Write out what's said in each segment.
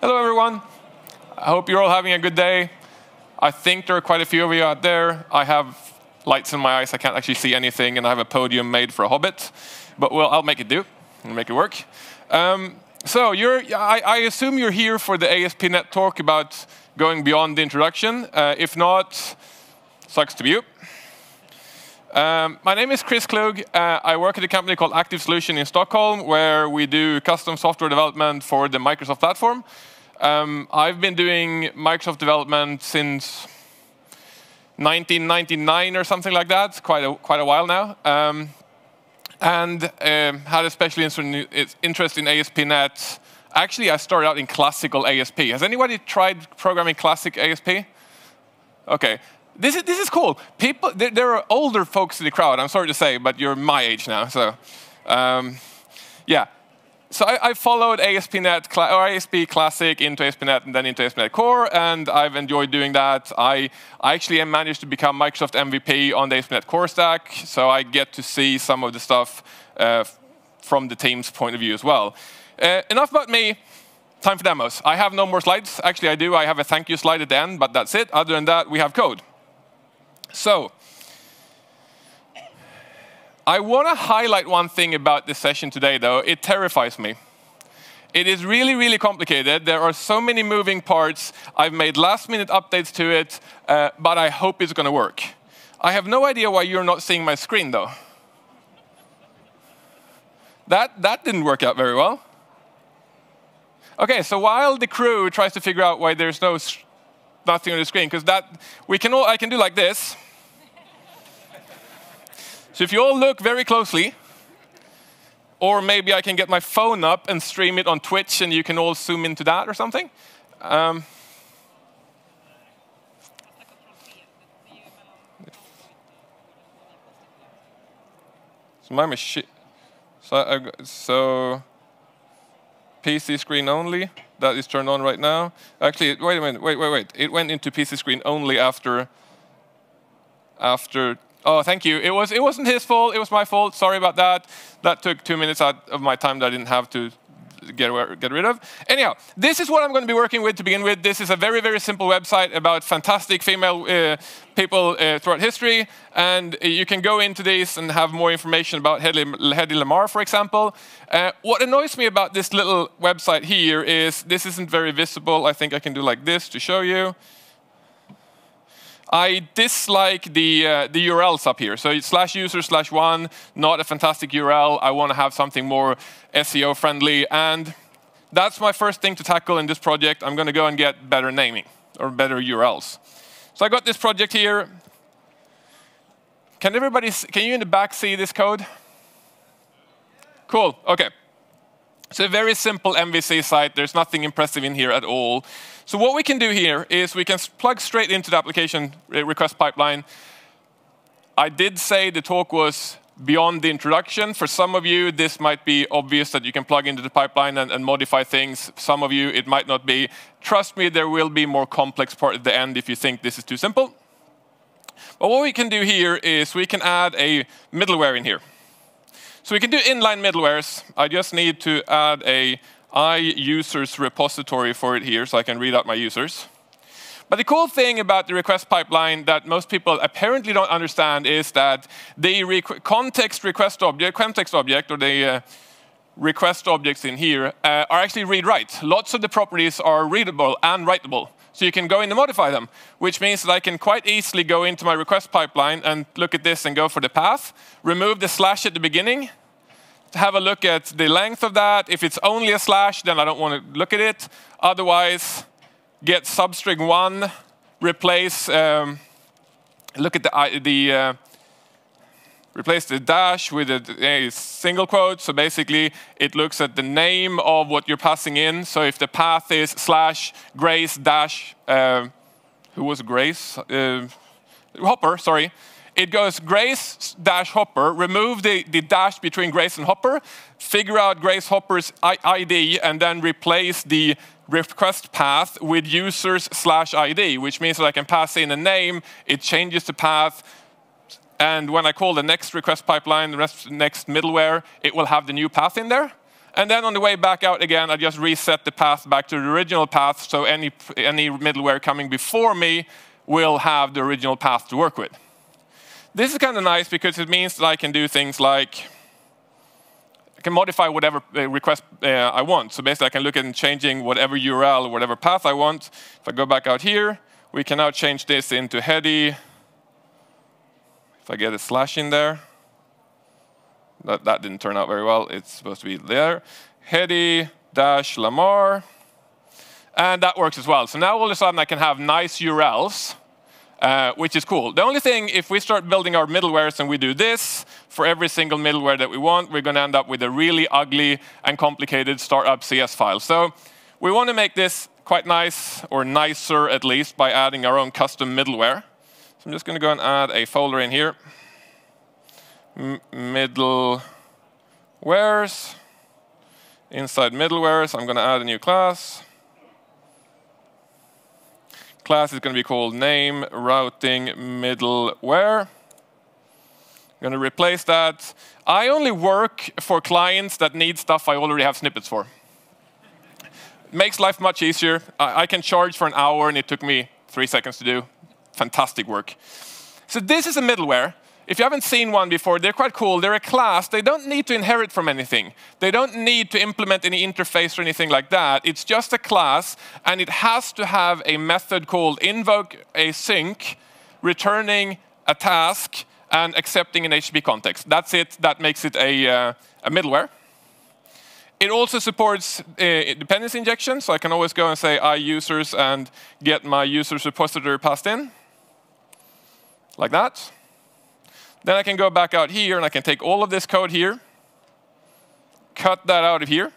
Hello, everyone. I hope you're all having a good day. I think there are quite a few of you out there. I have lights in my eyes. I can't actually see anything, and I have a podium made for a hobbit. But well, I'll make it do and make it work. Um, so I, I, assume you're here for the ASP.NET talk about going beyond the introduction. Uh, if not, sucks to be you. Um, my name is Chris Klug. Uh, I work at a company called Active Solution in Stockholm, where we do custom software development for the Microsoft platform. Um, I've been doing Microsoft development since 1999 or something like that, quite a, quite a while now. Um, and um, had a special interest in ASP.NET. Actually, I started out in classical ASP. Has anybody tried programming classic ASP? Okay. This is, this is cool. People, there, there are older folks in the crowd, I'm sorry to say, but you're my age now. So, um, yeah so I, I, followed ASP.NET or ASP Classic into ASP.NET and then into ASP.NET Core, and I've enjoyed doing that. I, I actually managed to become Microsoft MVP on the ASP.NET Core stack, so I get to see some of the stuff uh, from the team's point of view as well. Uh, enough about me. Time for demos. I have no more slides. Actually, I do. I have a thank you slide at the end, but that's it. Other than that, we have code. So I want to highlight one thing about this session today, though. It terrifies me. It is really, really complicated. There are so many moving parts. I've made last-minute updates to it, uh, but I hope it's going to work. I have no idea why you're not seeing my screen, though. That, that didn't work out very well. OK, so while the crew tries to figure out why there's no nothing on the screen, because that we can all, I can do like this. So if you all look very closely, or maybe I can get my phone up and stream it on Twitch and you can all zoom into that or something. Um, so my machine, so, uh, so PC screen only, that is turned on right now. Actually, wait a minute, wait, wait, wait. It went into PC screen only after, after Oh, thank you. It, was, it wasn't his fault. It was my fault. Sorry about that. That took two minutes out of my time that I didn't have to get, get rid of. Anyhow, this is what I'm going to be working with to begin with. This is a very, very simple website about fantastic female uh, people uh, throughout history. And you can go into this and have more information about Hedy, Lamarr, for example. Uh, what annoys me about this little website here is this isn't very visible. I think I can do like this to show you. I dislike the, uh, the URLs up here. So slash user slash one, not a fantastic URL. I want to have something more SEO friendly. And that's my first thing to tackle in this project. I'm going to go and get better naming or better URLs. So I got this project here. Can everybody, can you in the back see this code? Cool, okay. It's a very simple MVC site. There's nothing impressive in here at all. So what we can do here is we can plug straight into the application request pipeline. I did say the talk was beyond the introduction. For some of you, this might be obvious that you can plug into the pipeline and, and, modify things. Some of you, it might not be. Trust me, there will be more complex part at the end if you think this is too simple. But what we can do here is we can add a middleware in here. So we can do inline middlewares. I just need to add a iUsers repository for it here so I can read out my users. But the cool thing about the request pipeline that most people apparently don't understand is that the requ context request object, context object, or the uh, request objects in here uh, are actually read-write. Lots of the properties are readable and writable. So you can go in and modify them, which means that I can quite easily go into my request pipeline and look at this and go for the path, remove the slash at the beginning, have a look at the length of that. If it's only a slash, then I don't want to look at it. Otherwise, get substring one, replace, um, look at the, the uh, replace the dash with a, a, single quote. So basically, it looks at the name of what you're passing in. So if the path is slash Grace dash, uh, who was Grace? Uh, Hopper, sorry. It goes Grace dash Hopper, remove the, the dash between Grace and Hopper, figure out Grace Hopper's ID, and then replace the request path with users slash ID, which means that I can pass in a name, it changes the path, and when I call the next request pipeline, the next middleware, it will have the new path in there. And then on the way back out again, I just reset the path back to the original path, so any, any middleware coming before me will have the original path to work with. This is kind of nice because it means that I can do things like I can modify whatever uh, request uh, I want. So basically, I can look at changing whatever URL or whatever path I want. If I go back out here, we can now change this into Hedy. If I get a slash in there, that, that didn't turn out very well. It's supposed to be there. Hedy dash Lamarr. And that works as well. So now all of a sudden I can have nice URLs uh, which is cool. The only thing, if we start building our middlewares and we do this for every single middleware that we want, we're going to end up with a really ugly and complicated startup CS file. So we want to make this quite nice, or nicer at least, by adding our own custom middleware. So I'm just going to go and add a folder in here. M middlewares. Inside middlewares, I'm going to add a new class class is going to be called name routing middleware. I'm going to replace that. I only work for clients that need stuff I already have snippets for. Makes life much easier. I, I can charge for an hour, and it took me three seconds to do. Fantastic work. So this is a middleware if you haven't seen one before, they're quite cool. They're a class. They don't need to inherit from anything. They don't need to implement any interface or anything like that. It's just a class, and it has to have a method called invoke async, returning a task and accepting an HTTP context. That's it. That makes it a, uh, a middleware. It also supports uh, dependency injection, so I can always go and say I users and get my users repository passed in, like that. Then I can go back out here and I can take all of this code here, cut that out of here,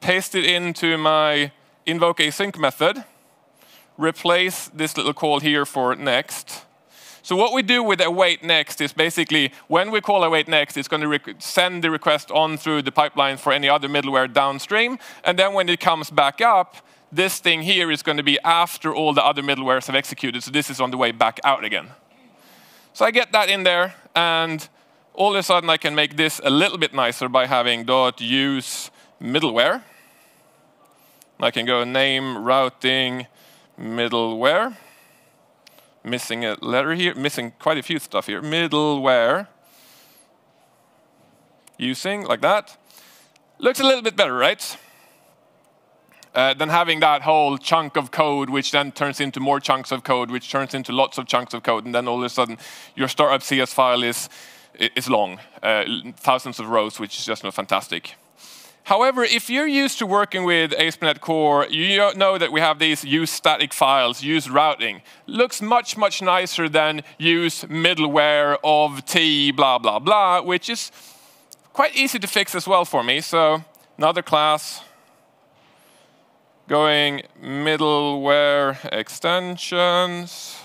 paste it into my invoke async method, replace this little call here for next. So what we do with await next is basically when we call await next, it's going to send the request on through the pipeline for any other middleware downstream. And then when it comes back up, this thing here is going to be after all the other middlewares have executed. So this is on the way back out again. So I get that in there, and all of a sudden I can make this a little bit nicer by having .use middleware. I can go name routing middleware. Missing a letter here, missing quite a few stuff here. Middleware. Using, like that. Looks a little bit better, right? Uh, than having that whole chunk of code, which then turns into more chunks of code, which turns into lots of chunks of code, and then all of a sudden your startup CS file is, is long, uh, thousands of rows, which is just not fantastic. However, if you're used to working with ASP.NET Core, you know that we have these use static files, use routing. Looks much, much nicer than use middleware of T, blah, blah, blah, which is quite easy to fix as well for me. So another class, going middleware extensions,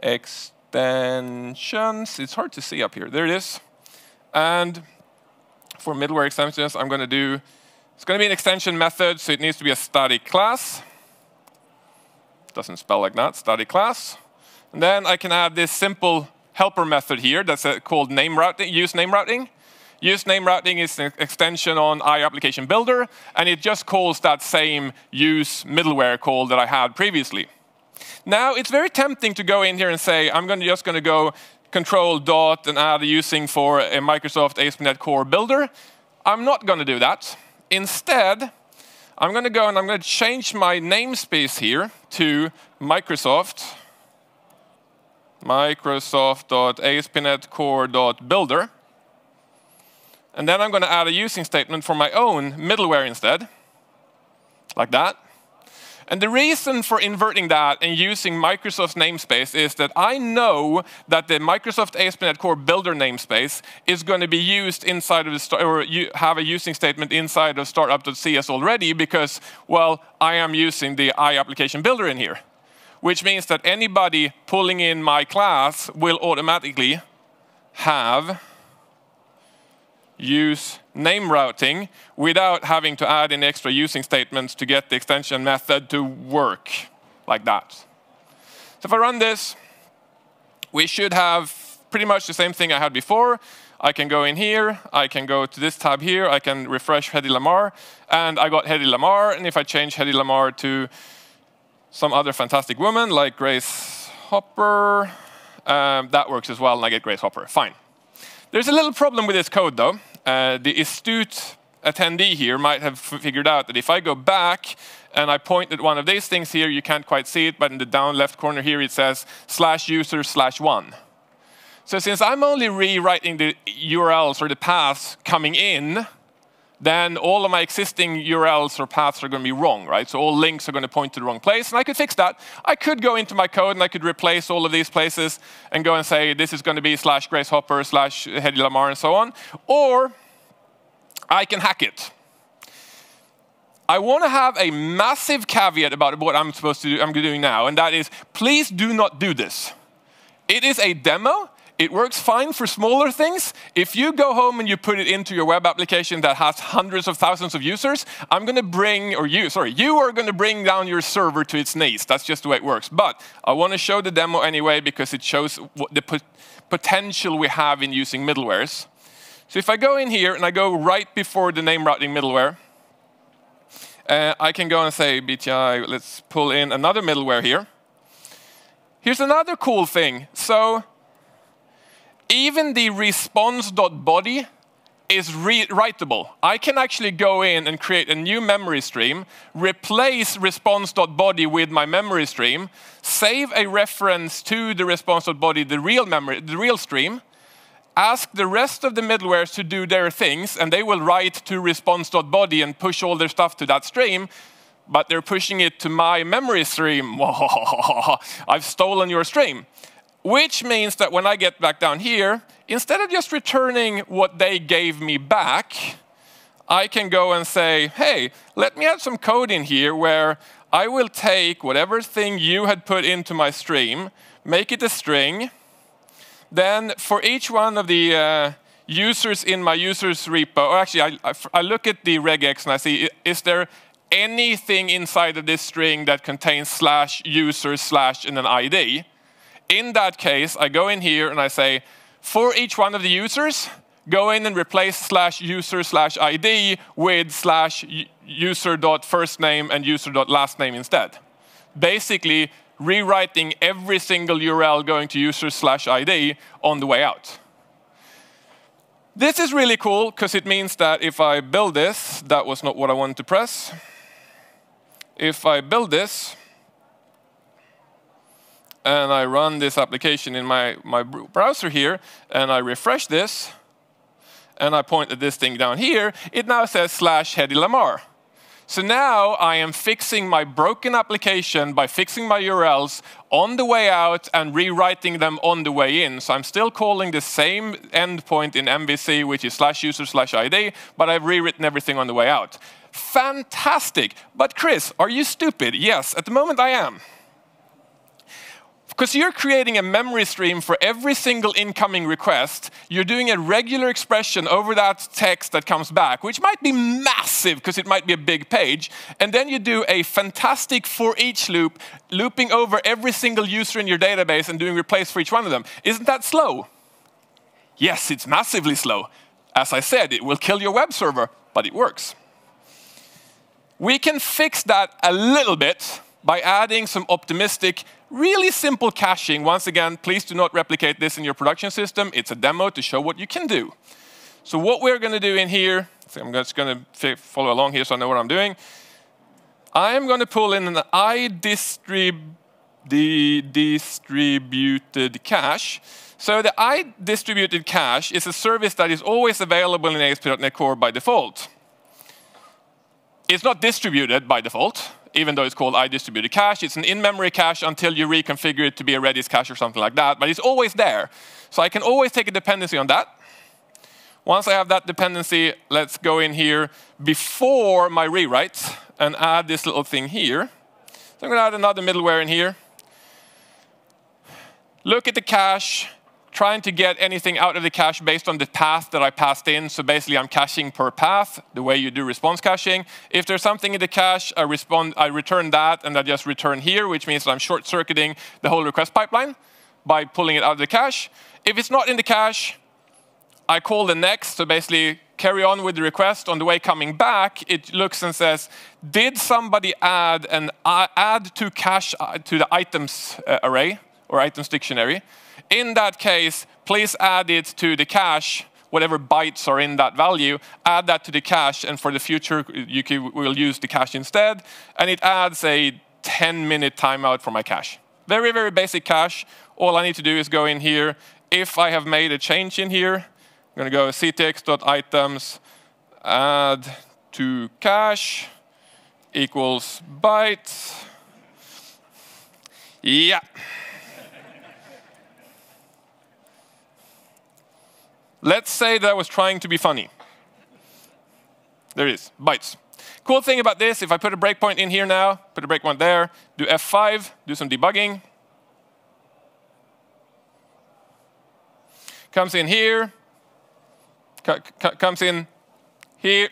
extensions. It's hard to see up here. There it is. And for middleware extensions, I'm going to do, it's going to be an extension method, so it needs to be a static class. Doesn't spell like that, static class. And then I can add this simple helper method here that's uh, called name routing, use name routing. Use name routing is an extension on I application builder, and it just calls that same use middleware call that I had previously. Now, it's very tempting to go in here and say, I'm gonna, just going to go control dot and add a using for a Microsoft ASP.NET Core builder. I'm not going to do that. Instead, I'm going to go and I'm going to change my namespace here to Microsoft, microsoft.aspnetcore.builder. And then I'm going to add a using statement for my own middleware instead, like that. And the reason for inverting that and using Microsoft's namespace is that I know that the Microsoft ASP.NET Core Builder namespace is going to be used inside of the, or you have a using statement inside of startup.cs already because, well, I am using the I application builder in here, which means that anybody pulling in my class will automatically have use name routing without having to add in extra using statements to get the extension method to work like that. So if I run this, we should have pretty much the same thing I had before. I can go in here, I can go to this tab here, I can refresh Hedy Lamarr, and I got Hedy Lamarr, and if I change Hedy Lamarr to some other fantastic woman like Grace Hopper, um, that works as well, and I get Grace Hopper. Fine. There's a little problem with this code, though. Uh, the astute attendee here might have figured out that if I go back and I point at one of these things here, you can't quite see it, but in the down left corner here it says slash user slash one. So since I'm only rewriting the URLs or the paths coming in, then all of my existing URLs or paths are going to be wrong, right? So all links are going to point to the wrong place, and I could fix that. I could go into my code and I could replace all of these places and go and say this is going to be slash Grace Hopper slash Hedy Lamarr and so on. Or I can hack it. I want to have a massive caveat about what I'm supposed to do, I'm doing now, and that is please do not do this. It is a demo. It works fine for smaller things. If you go home and you put it into your web application that has hundreds of thousands of users, I'm going to bring, or you, sorry, you are going to bring down your server to its knees. That's just the way it works. But I want to show the demo anyway because it shows the potential we have in using middlewares. So if I go in here and I go right before the name routing middleware, uh, I can go and say BTI, let's pull in another middleware here. Here's another cool thing. So even the response.body is writable. I can actually go in and create a new memory stream, replace response.body with my memory stream, save a reference to the response.body, the real memory, the real stream, ask the rest of the middlewares to do their things, and they will write to response.body and push all their stuff to that stream, but they're pushing it to my memory stream. I've stolen your stream. Which means that when I get back down here, instead of just returning what they gave me back, I can go and say, hey, let me add some code in here where I will take whatever thing you had put into my stream, make it a string. Then for each one of the uh, users in my users repo, or actually I, I look at the regex and I see, is there anything inside of this string that contains slash user slash and an ID? In that case, I go in here and I say, for each one of the users, go in and replace slash user slash ID with slash user dot first name and user dot last name instead. Basically, rewriting every single URL going to user slash ID on the way out. This is really cool because it means that if I build this, that was not what I wanted to press. If I build this, and I run this application in my, my browser here, and I refresh this, and I point at this thing down here, it now says slash Hedy Lamarr. So now I am fixing my broken application by fixing my URLs on the way out and rewriting them on the way in. So I'm still calling the same endpoint in MVC, which is slash user slash ID, but I've rewritten everything on the way out. Fantastic. But Chris, are you stupid? Yes, at the moment I am. Because you're creating a memory stream for every single incoming request. You're doing a regular expression over that text that comes back, which might be massive because it might be a big page. And then you do a fantastic for each loop, looping over every single user in your database and doing replace for each one of them. Isn't that slow? Yes, it's massively slow. As I said, it will kill your web server, but it works. We can fix that a little bit by adding some optimistic Really simple caching. Once again, please do not replicate this in your production system. It's a demo to show what you can do. So what we're going to do in here, I'm just going to follow along here so I know what I'm doing. I'm going to pull in an iDistrib the distributed cache. So the iDistributed cache is a service that is always available in ASP.NET Core by default. It's not distributed by default even though it's called iDistributed cache. It's an in-memory cache until you reconfigure it to be a Redis cache or something like that, but it's always there. So I can always take a dependency on that. Once I have that dependency, let's go in here before my rewrite and add this little thing here. So I'm going to add another middleware in here. Look at the cache, trying to get anything out of the cache based on the path that I passed in. So basically, I'm caching per path, the way you do response caching. If there's something in the cache, I, respond, I return that, and I just return here, which means that I'm short-circuiting the whole request pipeline. by pulling it out of the cache. If it's not in the cache, I call the next, so basically carry on with the request. On the way coming back, it looks and says, did somebody add an uh, add to cache uh, to the items uh, array or items dictionary? In that case, please add it to the cache, whatever bytes are in that value, add that to the cache, and for the future, you can, will use the cache instead. And it adds a 10-minute timeout for my cache. Very, very basic cache. All I need to do is go in here. If I have made a change in here, I'm going to go ctx.items add to cache equals bytes. Yeah. Let's say that I was trying to be funny. There it is, bytes. Cool thing about this, if I put a breakpoint in here now, put a breakpoint there, do F5, do some debugging. Comes in here, comes in here,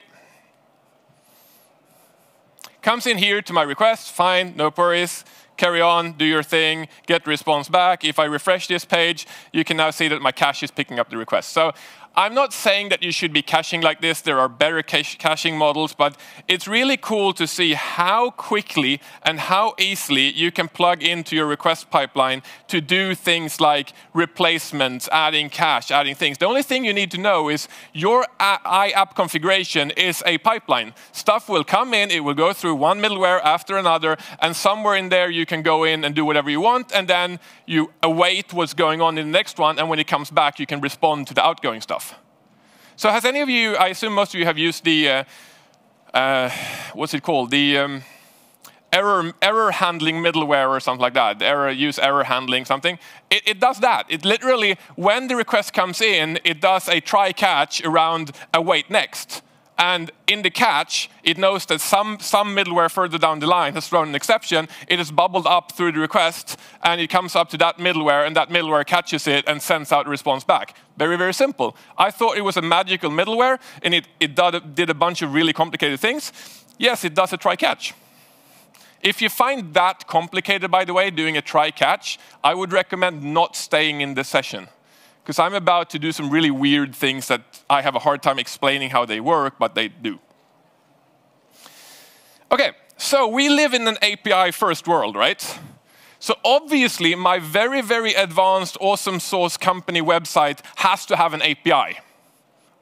comes in here to my request, fine, no worries, carry on, do your thing, get response back. If I refresh this page, you can now see that my cache is picking up the request. So I'm not saying that you should be caching like this. There are better caching models, but it's really cool to see how quickly and how easily you can plug into your request pipeline to do things like replacements, adding cache, adding things. The only thing you need to know is your iApp configuration is a pipeline. Stuff will come in, it will go through one middleware after another, and somewhere in there you can go in and do whatever you want, and then you await what's going on in the next one, and when it comes back, you can respond to the outgoing stuff. So has any of you, I assume most of you have used the, uh, uh, what's it called? The um, error, error handling middleware or something like that. Error, use error handling something. It, it does that. It literally, when the request comes in, it does a try catch around await next. And in the catch, it knows that some, some middleware further down the line has thrown an exception. It is bubbled up through the request, and it comes up to that middleware, and that middleware catches it and sends out a response back. Very, very simple. I thought it was a magical middleware, and it, it did a bunch of really complicated things. Yes, it does a try-catch. If you find that complicated, by the way, doing a try-catch, I would recommend not staying in the session because I'm about to do some really weird things that I have a hard time explaining how they work, but they do. Okay, so we live in an API first world, right? So obviously, my very, very advanced, awesome source company website has to have an API.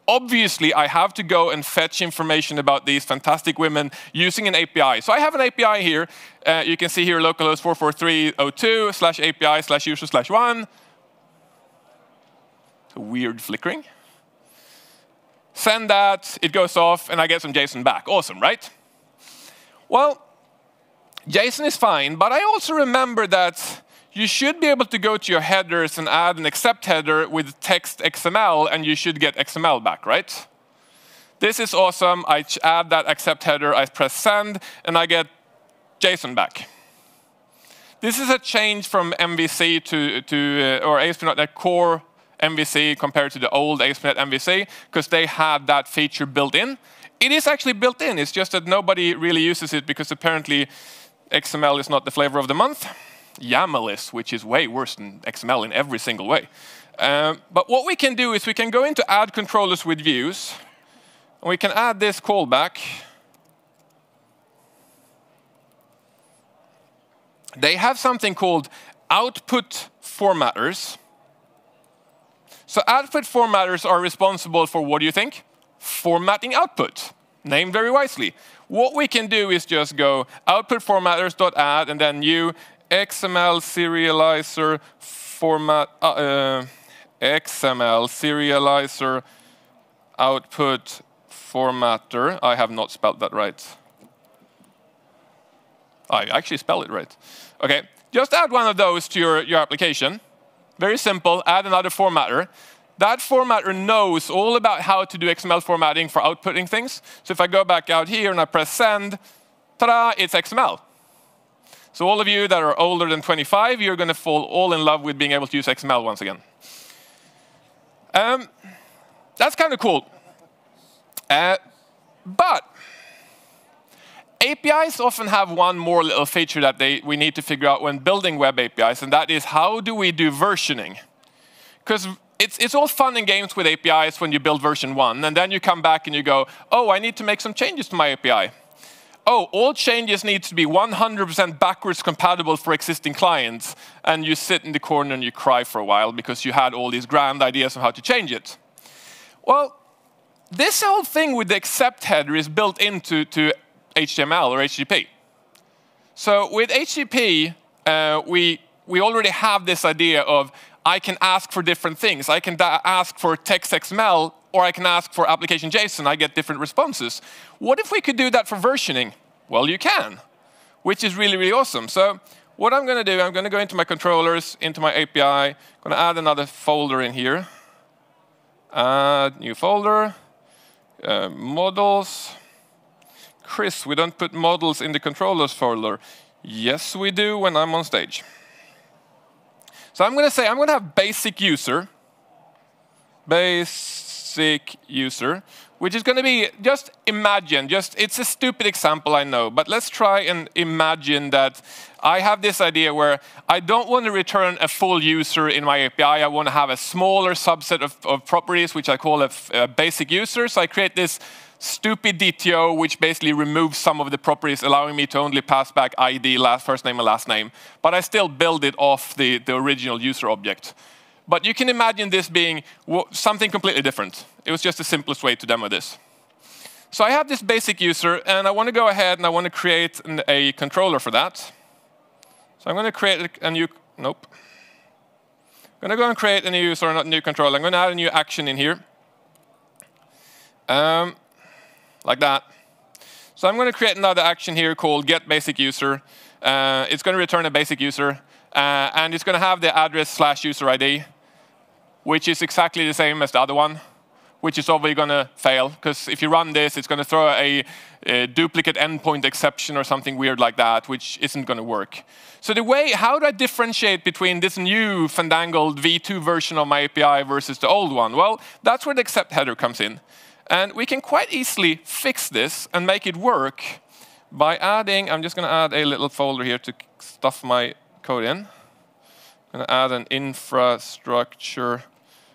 Obviously, I have to go and fetch information about these fantastic women using an API. So I have an API here. Uh, you can see here localhost 44302 slash API slash user slash one weird flickering. Send that, it goes off, and I get some JSON back. Awesome, right? Well, JSON is fine, but I also remember that you should be able to go to your headers and add an accept header with text XML, and you should get XML back, right? This is awesome. I add that accept header, I press send, and I get JSON back. This is a change from MVC to, to uh, or ASP.NET Core MVC compared to the old ASP.NET MVC because they had that feature built in. It is actually built in, it's just that nobody really uses it because apparently XML is not the flavor of the month. YAML is, which is way worse than XML in every single way. Um, but what we can do is we can go into add controllers with views, and we can add this callback. They have something called output formatters. So output formatters are responsible for what do you think? Formatting output. Named very wisely. What we can do is just go output formatters.add and then new XML serializer format uh, uh, XML serializer output formatter. I have not spelled that right. I actually spelled it right. Okay, just add one of those to your, your application. Very simple, add another formatter. That formatter knows all about how to do XML formatting for outputting things. So if I go back out here and I press send, ta-da, it's XML. So all of you that are older than 25, you're going to fall all in love with being able to use XML once again. Um, that's kind of cool. Uh, but APIs often have one more little feature that they, we need to figure out when building web APIs, and that is how do we do versioning? Because it's, it's all fun and games with APIs when you build version one, and then you come back and you go, oh, I need to make some changes to my API. Oh, all changes need to be 100% backwards compatible for existing clients, and you sit in the corner and you cry for a while because you had all these grand ideas of how to change it. Well, this whole thing with the accept header is built into to HTML or HTTP. So with HTTP, uh, we, we already have this idea of I can ask for different things. I can ask for text XML, or I can ask for application JSON. I get different responses. What if we could do that for versioning? Well, you can, which is really, really awesome. So what I'm going to do, I'm going to go into my controllers, into my API. I'm going to add another folder in here. Add new folder, uh, models. Chris, we don't put models in the controllers folder. Yes, we do when I'm on stage. So I'm going to say I'm going to have basic user, basic user, which is going to be just imagine, just it's a stupid example, I know, but let's try and imagine that I have this idea where I don't want to return a full user in my API. I want to have a smaller subset of, of properties, which I call a, a basic user. So I create this stupid DTO, which basically removes some of the properties, allowing me to only pass back ID, last, first name and last name. But I still build it off the, the original user object. But you can imagine this being something completely different. It was just the simplest way to demo this. So I have this basic user, and I want to go ahead and I want to create an, a controller for that. So I'm going to create a new, nope. I'm going to go and create a new user, not new controller. I'm going to add a new action in here. Um, like that. So I'm going to create another action here called get basic user. Uh, it's going to return a basic user, uh, and it's going to have the address slash user ID, which is exactly the same as the other one, which is obviously going to fail, because if you run this, it's going to throw a, a, duplicate endpoint exception or something weird like that, which isn't going to work. So the way, how do I differentiate between this new fandangled V2 version of my API versus the old one? Well, that's where the accept header comes in. And we can quite easily fix this and make it work by adding, I'm just going to add a little folder here to stuff my code in. I'm going to add an infrastructure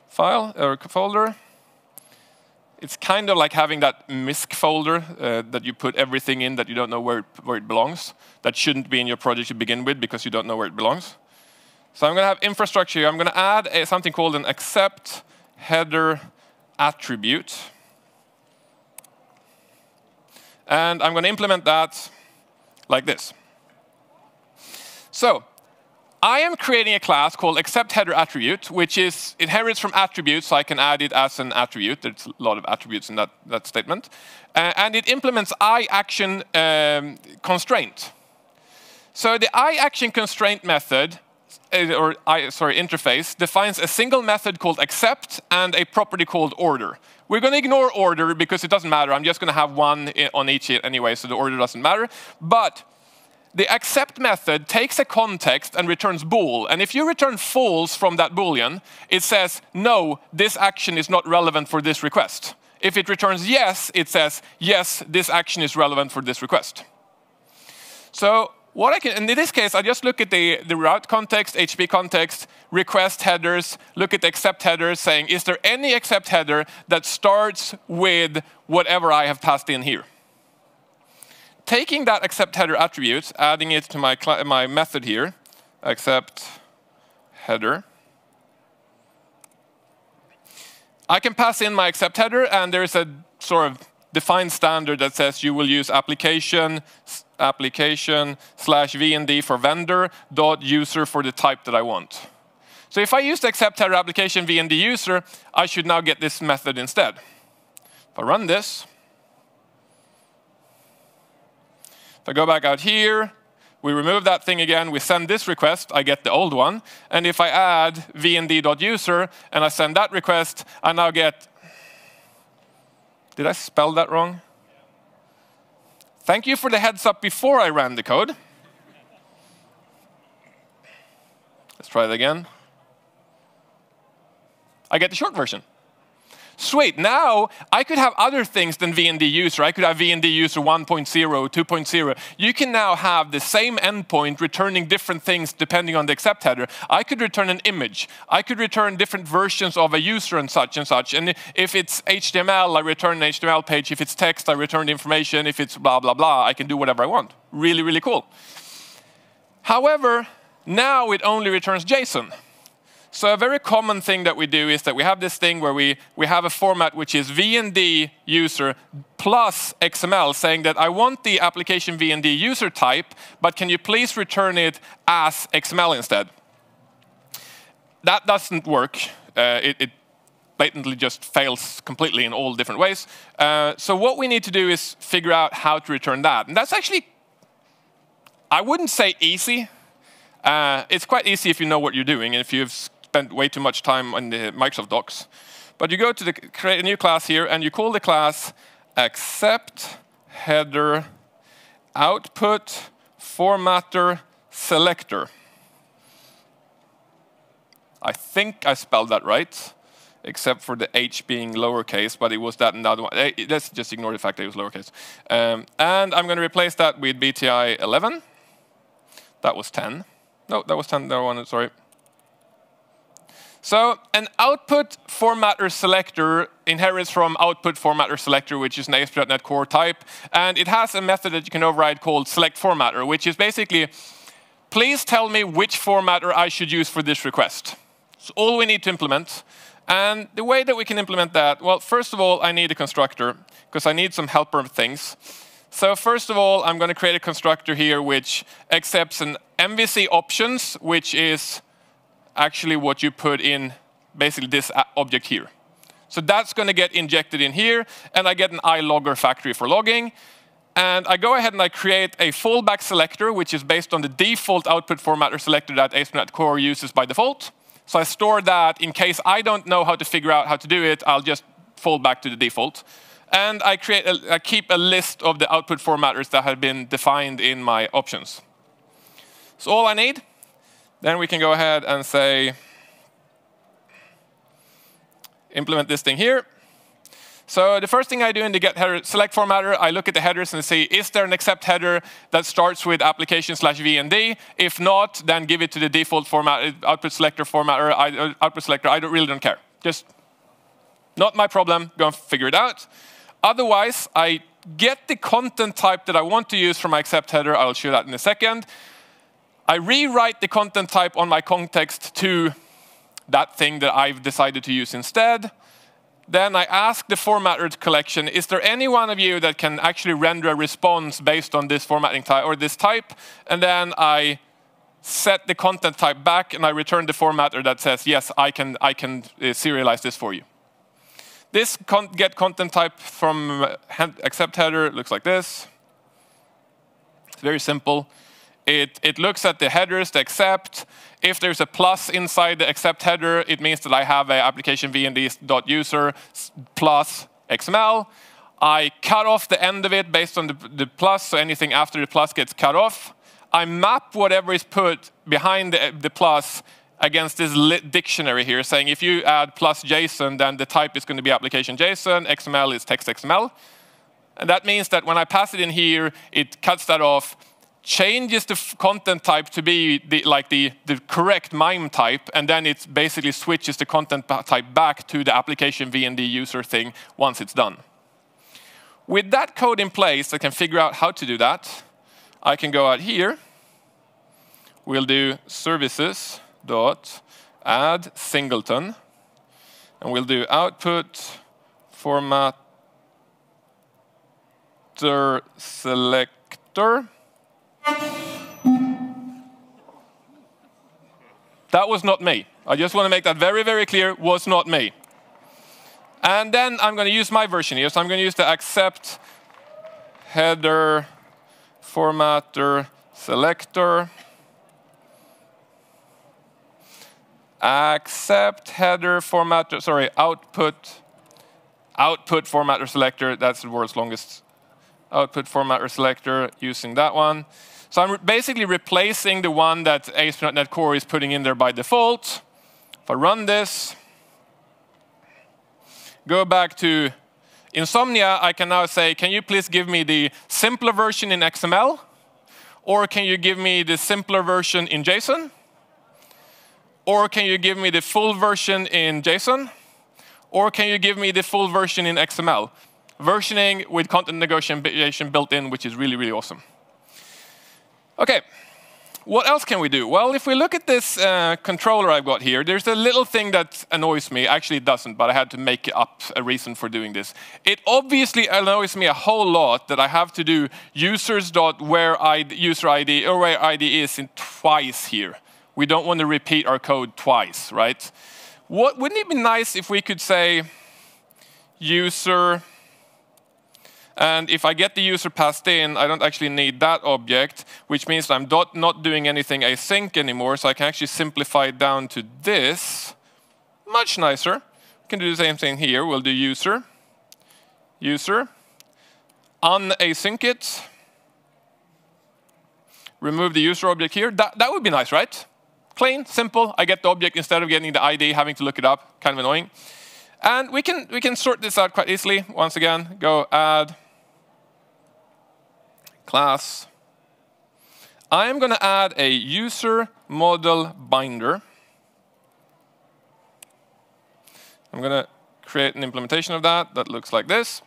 file or folder. It's kind of like having that MISC folder uh, that you put everything in that you don't know where it, where it belongs. That shouldn't be in your project to begin with because you don't know where it belongs. So I'm going to have infrastructure. I'm going to add a, something called an accept header attribute. And I'm going to implement that like this. So I am creating a class called accept header attribute, which is inherits from attributes, so I can add it as an attribute. There's a lot of attributes in that, that statement. Uh, and it implements I action um, constraint. So the I action constraint method, Uh, or I, sorry, interface, defines a single method called accept and a property called order. We're going to ignore order because it doesn't matter. I'm just going to have one on each anyway, so the order doesn't matter. But the accept method takes a context and returns bool. And if you return false from that boolean, it says, no, this action is not relevant for this request. If it returns yes, it says, yes, this action is relevant for this request. So what I can, in this case, I just look at the, the route context, HTTP context, request headers, look at the accept headers, saying, is there any accept header that starts with whatever I have passed in here? Taking that accept header attribute, adding it to my, my method here, accept header, I can pass in my accept header, and there's a sort of defined standard that says you will use application application slash VND for vendor dot user for the type that I want. So if I use the accept header application VND user, I should now get this method instead. If I run this, if I go back out here, we remove that thing again, we send this request, I get the old one. And if I add vnd.user and I send that request, I now get, did I spell that wrong? Thank you for the heads up before I ran the code. Let's try it again. I get the short version. Sweet, now I could have other things than VND user. I could have VND user 1.0, 2.0. You can now have the same endpoint returning different things depending on the accept header. I could return an image. I could return different versions of a user and such and such. And if it's HTML, I return an HTML page. If it's text, I return information. If it's blah, blah, blah, I can do whatever I want. Really, really cool. However, now it only returns JSON. So a very common thing that we do is that we have this thing where we, we have a format which is VND user plus XML saying that I want the application VND user type, but can you please return it as XML instead? That doesn't work. Uh, it, it, blatantly just fails completely in all different ways. Uh, so what we need to do is figure out how to return that. And that's actually, I wouldn't say easy. Uh, it's quite easy if you know what you're doing and if you've spent way too much time on the Microsoft Docs. But you go to the, create a new class here, and you call the class accept header output formatter selector. I think I spelled that right, except for the H being lowercase, but it was that and other one. Eh, let's just ignore the fact that it was lowercase. Um, and I'm going to replace that with BTI 11. That was 10. No, that was 10. That one, sorry. So an output formatter selector inherits from output formatter selector, which is an ASP.NET Core type. And it has a method that you can override called select formatter, which is basically, please tell me which formatter I should use for this request. It's all we need to implement. And the way that we can implement that, well, first of all, I need a constructor, because I need some helper things. So first of all, I'm going to create a constructor here which accepts an MVC options, which is actually what you put in basically this uh, object here. So that's going to get injected in here, and I get an iLogger factory for logging. And I go ahead and I create a fallback selector, which is based on the default output formatter selector that ASP.NET Core uses by default. So I store that in case I don't know how to figure out how to do it, I'll just fall back to the default. And I, create a, I keep a list of the output formatters that have been defined in my options. So all I need then we can go ahead and say, implement this thing here. So the first thing I do in the get header select formatter, I look at the headers and see, is there an accept header that starts with application slash VND? If not, then give it to the default format, output selector formatter, I, uh, output selector. I don't, really don't care. Just not my problem. Go and figure it out. Otherwise, I get the content type that I want to use for my accept header. I'll show that in a second. I rewrite the content type on my context to that thing that I've decided to use instead. Then I ask the formatted collection, is there any one of you that can actually render a response based on this formatting type or this type? And then I set the content type back and I return the formatter that says, yes, I can, I can uh, serialize this for you. This con get content type from uh, accept header looks like this. It's very simple. It, it looks at the headers, the accept. If there's a plus inside the accept header, it means that I have an application vnd.user plus XML. I cut off the end of it based on the, the plus, so anything after the plus gets cut off. I map whatever is put behind the, the plus against this dictionary here, saying if you add plus JSON, then the type is going to be application JSON, XML is text XML. And that means that when I pass it in here, it cuts that off, changes the content type to be the, like the, the correct MIME type, and then it basically switches the content type back to the application VND user thing once it's done. With that code in place, I can figure out how to do that. I can go out here. We'll do services dot add singleton, and we'll do output formatter selector That was not me. I just want to make that very, very clear, was not me. And then I'm going to use my version here. So I'm going to use the accept header formatter selector. Accept header formatter, sorry, output, output formatter selector. That's the world's longest output formatter selector using that one. So I'm basically replacing the one that ASP.NET Core is putting in there by default. If I run this, go back to Insomnia, I can now say, can you please give me the simpler version in XML? Or can you give me the simpler version in JSON? Or can you give me the full version in JSON? Or can you give me the full version in XML? Versioning with content negotiation built in, which is really, really awesome. OK, what else can we do? Well, if we look at this uh, controller I've got here, there's a little thing that annoys me. Actually, it doesn't, but I had to make up a reason for doing this. It obviously annoys me a whole lot that I have to do users.where user ID or where ID is in twice here. We don't want to repeat our code twice, right? What, wouldn't it be nice if we could say user and if I get the user passed in, I don't actually need that object, which means I'm not doing anything async anymore. So I can actually simplify it down to this. Much nicer. We can do the same thing here. We'll do user, user, unasync it, remove the user object here. That, that would be nice, right? Clean, simple. I get the object instead of getting the ID, having to look it up. Kind of annoying. And we can, we can sort this out quite easily. Once again, go add class, I'm going to add a user model binder. I'm going to create an implementation of that that looks like this.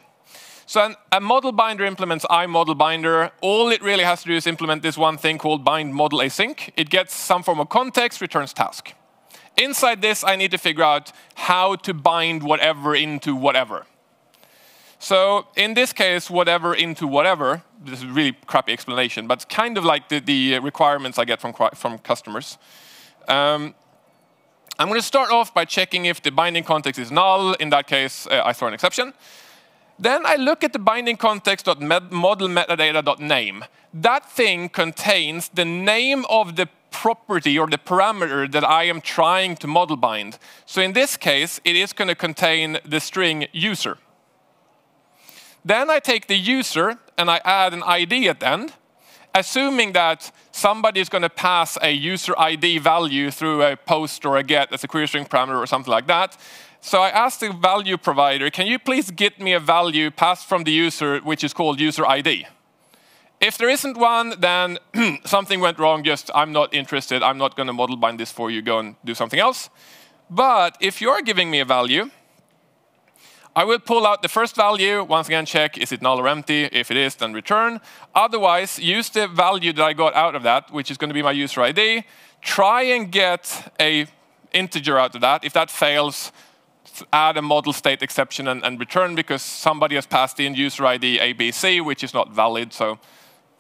So an, a model binder implements iModel binder. All it really has to do is implement this one thing called bind model async. It gets some form of context, returns task. Inside this, I need to figure out how to bind whatever into whatever. So in this case, whatever into whatever, this is really crappy explanation, but it's kind of like the, the requirements I get from, from customers. Um, I'm going to start off by checking if the binding context is null. In that case, uh, I throw an exception. Then I look at the binding context.model. That thing contains the name of the property or the parameter that I am trying to model bind. So in this case, it is going to contain the string user. Then I take the user and I add an ID at the end, assuming that somebody is going to pass a user ID value through a post or a get as a query string parameter or something like that. So I asked the value provider, can you please get me a value passed from the user which is called user ID? If there isn't one, then something went wrong, just I'm not interested, I'm not going to model bind this for you, go and do something else. But if you're giving me a value, I will pull out the first value, once again check, is it null or empty? If it is, then return. Otherwise, use the value that I got out of that, which is going to be my user ID. Try and get a integer out of that. If that fails, add a model state exception and, and return because somebody has passed in user ID ABC, which is not valid. So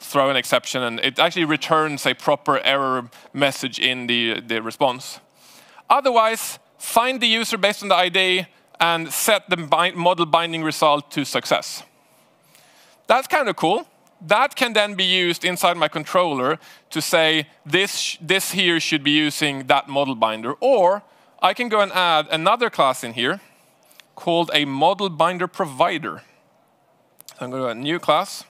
throw an exception, and it actually returns a proper error message in the, the response. Otherwise, find the user based on the ID, and set the model binding result to success. That's kind of cool. That can then be used inside my controller to say this, this here should be using that model binder. Or I can go and add another class in here called a model binder provider. I'm going to add a new class.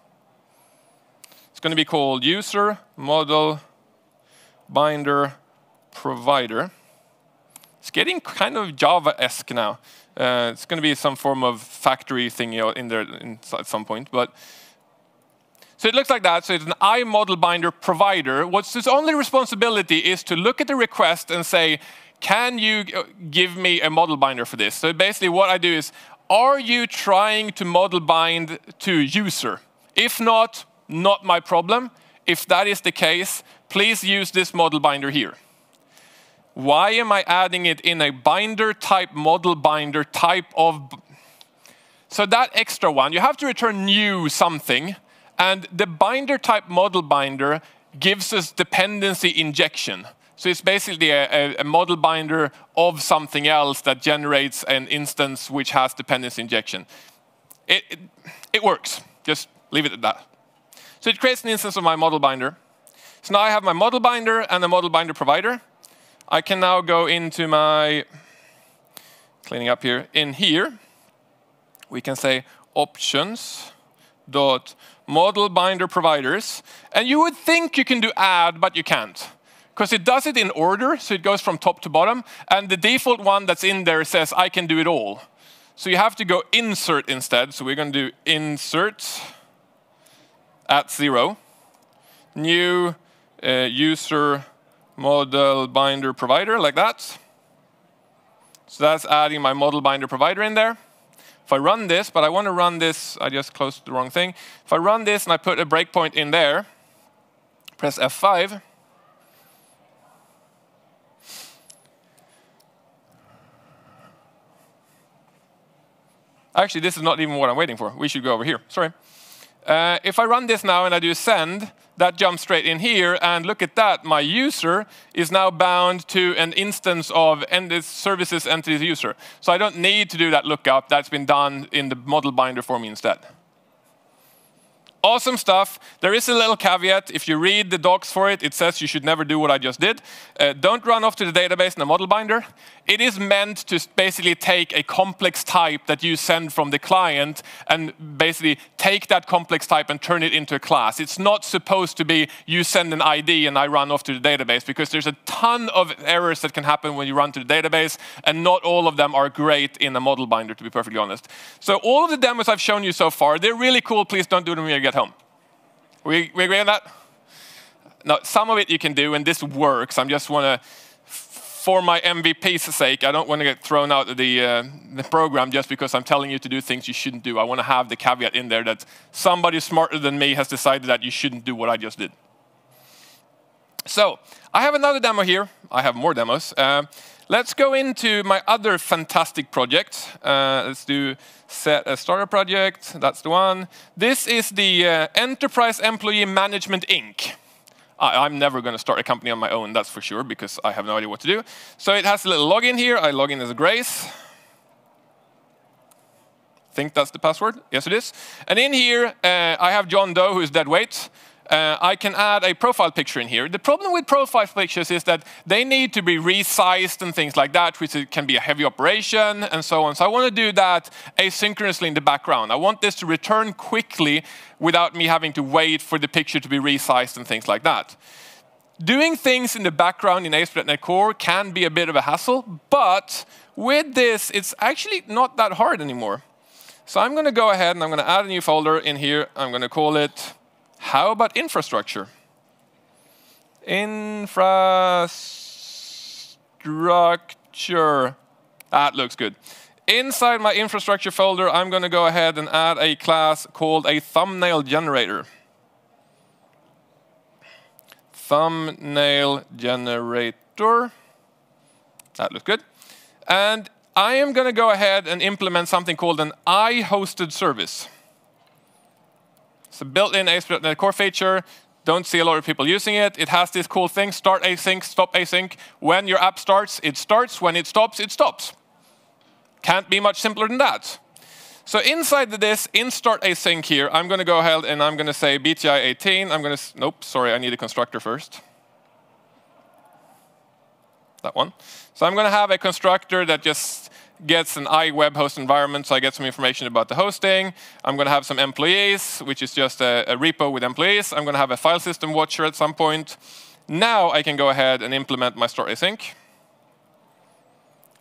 It's going to be called user model binder provider. It's getting kind of Java-esque now. Uh, it's going to be some form of factory thing in there at some point. But so it looks like that. So it's an iModel binder provider. What's its only responsibility is to look at the request and say, can you give me a model binder for this? So basically what I do is, are you trying to model bind to user? If not, not my problem. If that is the case, please use this model binder here. Why am I adding it in a binder type, model binder type of... So that extra one, you have to return new something. And the binder type model binder gives us dependency injection. So it's basically a, a, model binder of something else that generates an instance which has dependency injection. It, it, it, works. Just leave it at that. So it creates an instance of my model binder. So now I have my model binder and the model binder provider. I can now go into my, cleaning up here, in here, we can say options dot model binder providers. And you would think you can do add, but you can't. Because it does it in order, so it goes from top to bottom. And the default one that's in there says, I can do it all. So you have to go insert instead. So we're going to do insert at zero, new uh, user model binder provider, like that. So that's adding my model binder provider in there. If I run this, but I want to run this, I just closed the wrong thing. If I run this and I put a breakpoint in there, press F5, Actually, this is not even what I'm waiting for. We should go over here. Sorry. Uh, if I run this now and I do send, that jumps straight in here. And look at that. My user is now bound to an instance of services entities user. So I don't need to do that lookup. That's been done in the model binder for me instead. Awesome stuff. There is a little caveat. If you read the docs for it, it says you should never do what I just did. Uh, don't run off to the database in the model binder. It is meant to basically take a complex type that you send from the client and basically take that complex type and turn it into a class. It's not supposed to be you send an ID and I run off to the database because there's a ton of errors that can happen when you run to the database and not all of them are great in a model binder, to be perfectly honest. So all of the demos I've shown you so far, they're really cool. Please don't do them when you get home. We, we agree on that? Now, some of it you can do, and this works. I just want to, for my MVP's sake, I don't want to get thrown out of the, uh, the program just because I'm telling you to do things you shouldn't do. I want to have the caveat in there that somebody smarter than me has decided that you shouldn't do what I just did. So, I have another demo here. I have more demos. Uh, let's go into my other fantastic project. Uh, let's do set a starter project. That's the one. This is the uh, Enterprise Employee Management Inc. I, am never going to start a company on my own, that's for sure, because I have no idea what to do. So it has a little login here. I log in as Grace. think that's the password. Yes, it is. And in here, uh, I have John Doe, who is dead weight uh, I can add a profile picture in here. The problem with profile pictures is that they need to be resized and things like that, which can be a heavy operation and so on. So I want to do that asynchronously in the background. I want this to return quickly without me having to wait for the picture to be resized and things like that. Doing things in the background in ASP.NET Core can be a bit of a hassle, but with this, it's actually not that hard anymore. So I'm going to go ahead and I'm going to add a new folder in here. I'm going to call it how about infrastructure? Infrastructure. That looks good. Inside my infrastructure folder, I'm going to go ahead and add a class called a thumbnail generator. Thumbnail generator. That looks good. And I am going to go ahead and implement something called an I-hosted service. A built-in ASP.NET Core feature. Don't see a lot of people using it. It has this cool thing, start async, stop async. When your app starts, it starts. When it stops, it stops. Can't be much simpler than that. So inside this, in start async here, I'm going to go ahead and I'm going to say BTI 18. I'm going to, nope, sorry, I need a constructor first. That one. So I'm going to have a constructor that just gets an iWeb host environment, so I get some information about the hosting. I'm going to have some employees, which is just a, a repo with employees. I'm going to have a file system watcher at some point. Now I can go ahead and implement my start async.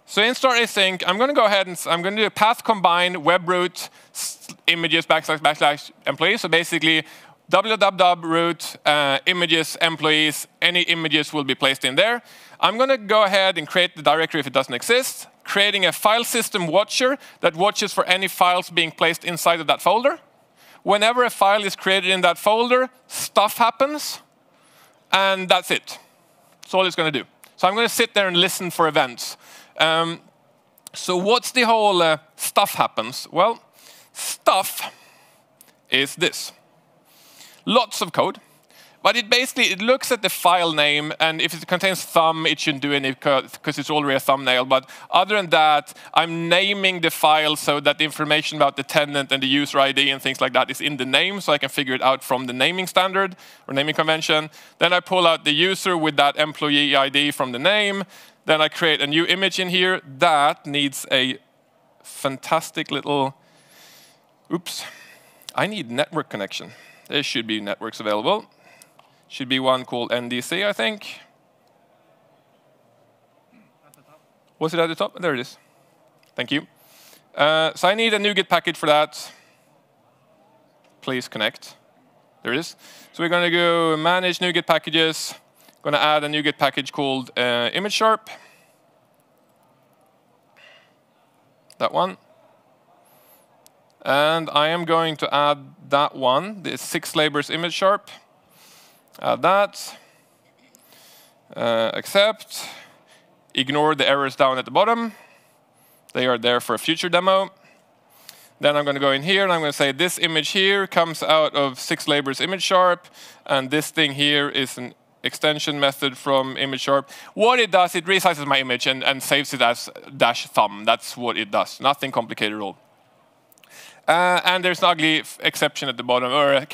So in start async, I'm going to go ahead and I'm going to do a path combine web root images backslash backslash employees. So basically, www root uh, images employees, any images will be placed in there. I'm going to go ahead and create the directory if it doesn't exist creating a file system watcher that watches for any files being placed inside of that folder. Whenever a file is created in that folder, stuff happens, and that's it. That's all it's going to do. So I'm going to sit there and listen for events. Um, so what's the whole uh, stuff happens? Well, stuff is this. Lots of code but it basically it looks at the file name, and if it contains thumb, it shouldn't do any because it's already a thumbnail. But other than that, I'm naming the file so that the information about the tenant and the user ID and things like that is in the name, so I can figure it out from the naming standard or naming convention. Then I pull out the user with that employee ID from the name. Then I create a new image in here that needs a fantastic little. Oops, I need network connection. There should be networks available should be one called NDC, I think. Was it at the top? There it is. Thank you. Uh, so I need a NuGet package for that. Please connect. There it is. So we're going to go manage NuGet packages. Going to add a NuGet package called uh, ImageSharp. That one. And I am going to add that one, the SixLabors ImageSharp. Add that. Uh, accept. Ignore the errors down at the bottom. They are there for a future demo. Then I'm going to go in here and I'm going to say this image here comes out of SixLabors ImageSharp, and this thing here is an extension method from ImageSharp. What it does, it resizes my image and, and saves it as dash thumb. That's what it does. Nothing complicated at all. Uh, and there's an ugly exception at the bottom, or a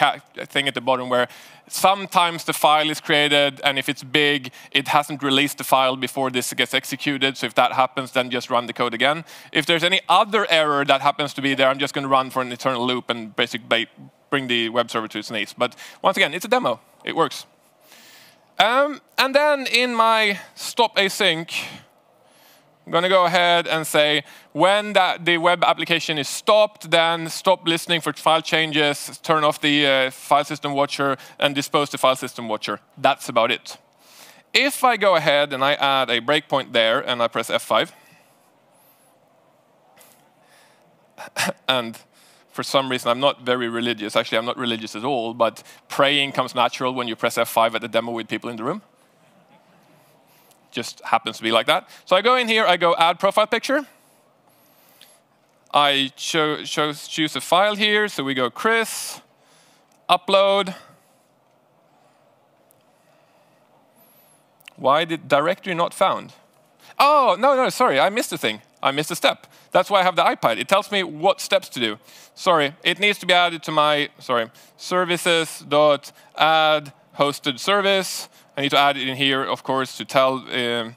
thing at the bottom where sometimes the file is created, and if it's big, it hasn't released the file before this gets executed. So if that happens, then just run the code again. If there's any other error that happens to be there, I'm just going to run for an eternal loop and basically bring the web server to its knees. But once again, it's a demo. It works. Um, and then in my stop async, I'm going to go ahead and say when that, the web application is stopped, then stop listening for file changes, turn off the uh, file system watcher, and dispose the file system watcher. That's about it. If I go ahead and I add a breakpoint there and I press F5, and for some reason, I'm not very religious. Actually, I'm not religious at all, but praying comes natural when you press F5 at the demo with people in the room just happens to be like that. So I go in here, I go add profile picture. I show, show, choose a file here, so we go Chris, upload. Why did directory not found? Oh, no, no, sorry, I missed a thing. I missed a step. That's why I have the iPad. It tells me what steps to do. Sorry, it needs to be added to my, sorry, services.add hosted service. I need to add it in here, of course, to tell um,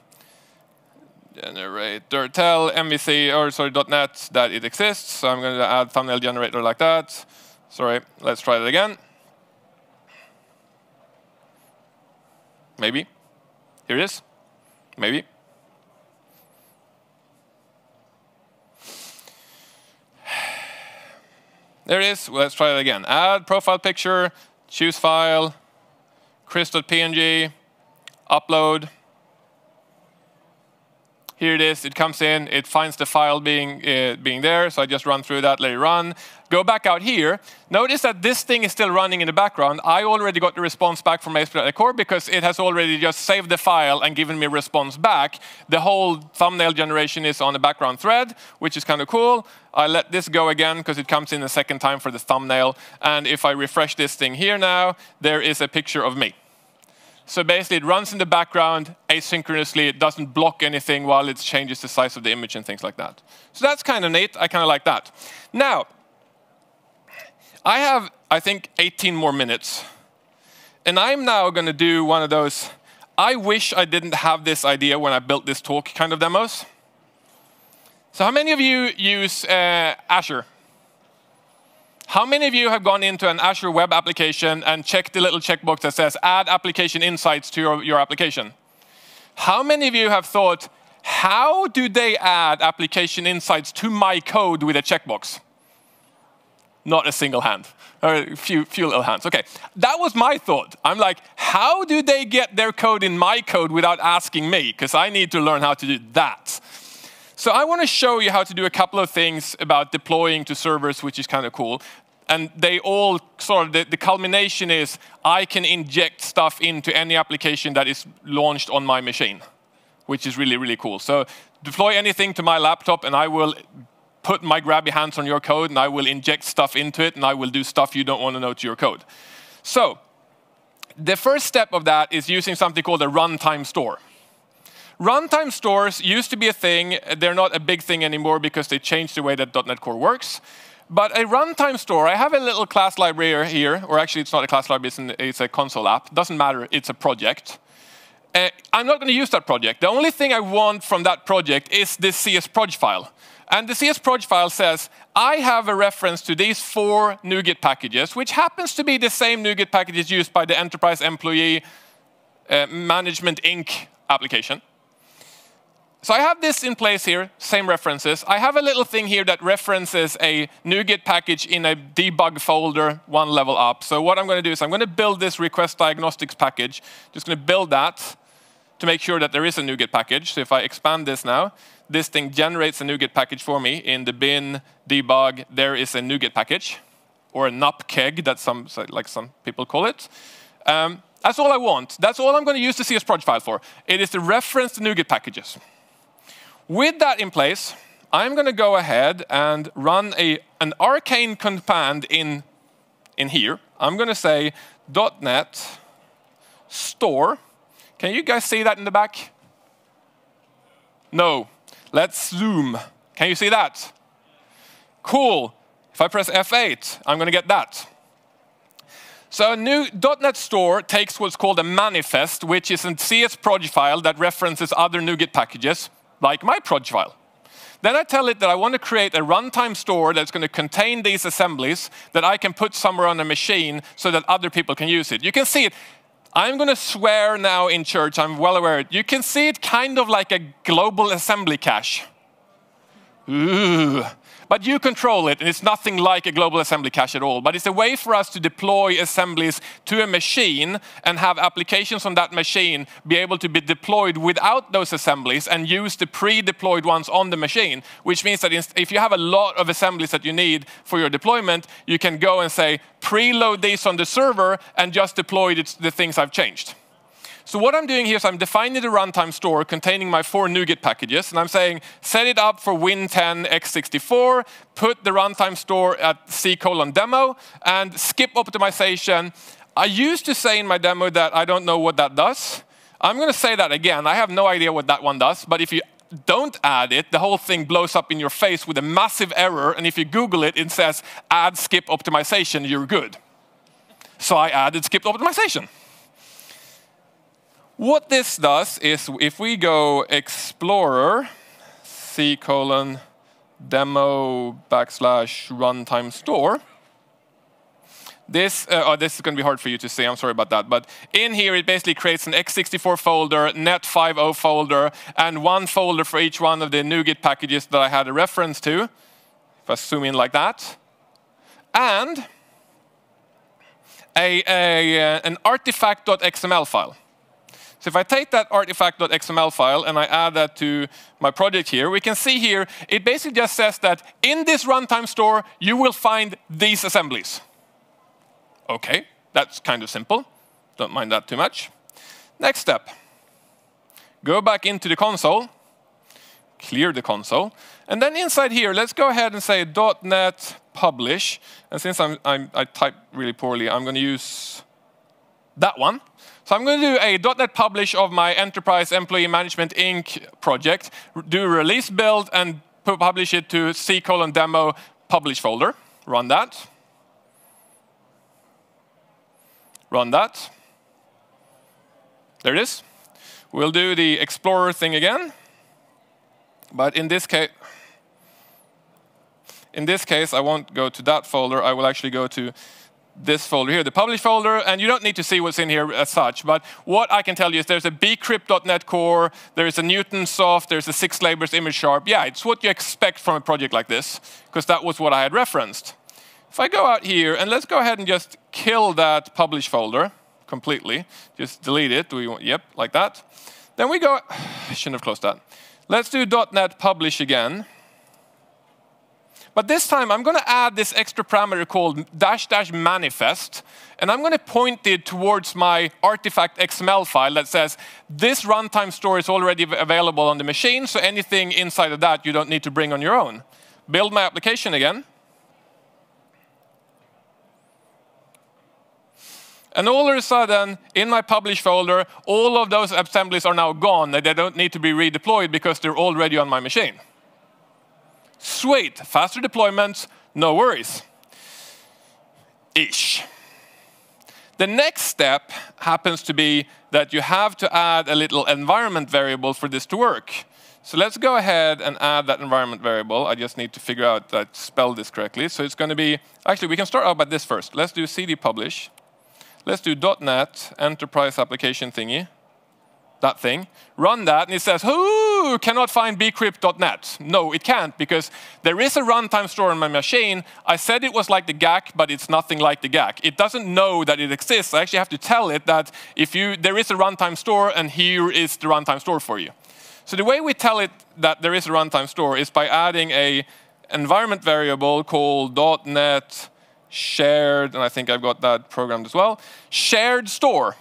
generator tell MVC or sorry .NET that it exists. So I'm going to add thumbnail generator like that. Sorry, let's try that again. Maybe. Here it is. Maybe. There it is. Let's try it again. Add profile picture, choose file, chris.png, upload. Here it is, it comes in, it finds the file being, uh, being there, so I just run through that, let it run. Go back out here. Notice that this thing is still running in the background. I already got the response back from ASP.NET Core because it has already just saved the file and given me a response back. The whole thumbnail generation is on the background thread, which is kind of cool. I let this go again because it comes in a second time for the thumbnail. And if I refresh this thing here now, there is a picture of me. So basically, it runs in the background asynchronously. It doesn't block anything while it changes the size of the image and things like that. So that's kind of neat. I kind of like that. Now, I have, I think, 18 more minutes. And I'm now going to do one of those, I wish I didn't have this idea when I built this talk kind of demos. So how many of you use uh, Azure? How many of you have gone into an Azure web application and checked the little checkbox that says add application insights to your, your application? How many of you have thought, how do they add application insights to my code with a checkbox? Not a single hand, or a few, few little hands. Okay, that was my thought. I'm like, how do they get their code in my code without asking me? Because I need to learn how to do that. So I want to show you how to do a couple of things about deploying to servers, which is kind of cool. And they all sort of, the, the culmination is I can inject stuff into any application that is launched on my machine, which is really, really cool. So deploy anything to my laptop and I will put my grabby hands on your code and I will inject stuff into it and I will do stuff you don't want to know to your code. So the first step of that is using something called a runtime store. Runtime stores used to be a thing. They're not a big thing anymore because they changed the way that .NET Core works. But a runtime store, I have a little class library here, or actually it's not a class library, it's, an, it's a console app. Doesn't matter, it's a project. Uh, I'm not going to use that project. The only thing I want from that project is this CSProj file. And the CS proj file says, I have a reference to these four NuGet packages, which happens to be the same NuGet packages used by the Enterprise Employee uh, Management Inc. application. so I have this in place here, same references. I have a little thing here that references a NuGet package in a debug folder one level up. So what I'm going to do is I'm going to build this request diagnostics package. Just going to build that to make sure that there is a NuGet package. So if I expand this now, this thing generates a NuGet package for me. In the bin debug, there is a NuGet package, or a nupkeg, that some, like some people call it. Um, that's all I want. That's all I'm going to use the CSproj file for. It is to reference the NuGet packages. With that in place, I'm going to go ahead and run a, an arcane command in, in here. I'm going to say .NET store. Can you guys see that in the back? No. Let's zoom. Can you see that? Cool. If I press F8, I'm going to get that. So a new .NET Store takes what's called a manifest, which is a CS project file that references other NuGet packages like my project file. Then I tell it that I want to create a runtime store that's going to contain these assemblies that I can put somewhere on a machine so that other people can use it. You can see it. I'm going to swear now in church, I'm well aware. You can see it kind of like a global assembly cache. Ooh. But you control it, and it's nothing like a global assembly cache at all. But it's a way for us to deploy assemblies to a machine and have applications on that machine be able to be deployed without those assemblies and use the pre-deployed ones on the machine, which means that if you have a lot of assemblies that you need for your deployment, you can go and say, preload these on the server and just deploy the things I've changed. So what I'm doing here is I'm defining the runtime store containing my four NuGet packages, and I'm saying set it up for Win10 x64, put the runtime store at C colon demo, and skip optimization. I used to say in my demo that I don't know what that does. I'm going to say that again. I have no idea what that one does, but if you don't add it, the whole thing blows up in your face with a massive error, and if you Google it, it says add skip optimization, you're good. So I added skip optimization. What this does is if we go explorer c colon demo backslash runtime store, this, uh, oh, this is going to be hard for you to see, I'm sorry about that. But in here, it basically creates an x64 folder, net50 folder, and one folder for each one of the NuGet packages that I had a reference to. If I zoom in like that. And a, a, uh, an artifact.xml file. So if I take that artifact.xml file and I add that to my project here, we can see here, it basically just says that in this runtime store, you will find these assemblies. OK, that's kind of simple. Don't mind that too much. Next step. Go back into the console, clear the console, and then inside here, let's go ahead and say .NET publish. And since I'm, I'm, I type really poorly, I'm going to use that one. So I'm going to do a .NET publish of my Enterprise Employee Management Inc. project, do release build, and publish it to C colon demo publish folder. Run that. Run that. There it is. We'll do the Explorer thing again. But in this case, in this case, I won't go to that folder. I will actually go to this folder here, the publish folder, and you don't need to see what's in here as such, but what I can tell you is there's a bcrypt.net core, there's a Newtonsoft, there's a SixLabors image sharp. Yeah, it's what you expect from a project like this, because that was what I had referenced. If I go out here, and let's go ahead and just kill that publish folder completely, just delete it, Do we want, yep, like that. Then we go, I shouldn't have closed that. Let's do .NET publish again. But this time, I'm going to add this extra parameter called dash dash manifest, and I'm going to point it towards my artifact XML file that says this runtime store is already available on the machine, so anything inside of that you don't need to bring on your own. Build my application again. And all of a sudden, in my publish folder, all of those assemblies are now gone. They don't need to be redeployed because they're already on my machine. Sweet, faster deployments, no worries. Ish. The next step happens to be that you have to add a little environment variable for this to work. So let's go ahead and add that environment variable. I just need to figure out that spell this correctly. So it's going to be, actually, we can start out by this first. Let's do cd publish. Let's do .NET enterprise application thingy. That thing, run that, and it says, "Who cannot find bcrypt.net." No, it can't because there is a runtime store on my machine. I said it was like the GAC, but it's nothing like the GAC. It doesn't know that it exists. I actually have to tell it that if you there is a runtime store, and here is the runtime store for you. So the way we tell it that there is a runtime store is by adding a environment variable called .NET shared, and I think I've got that programmed as well, shared store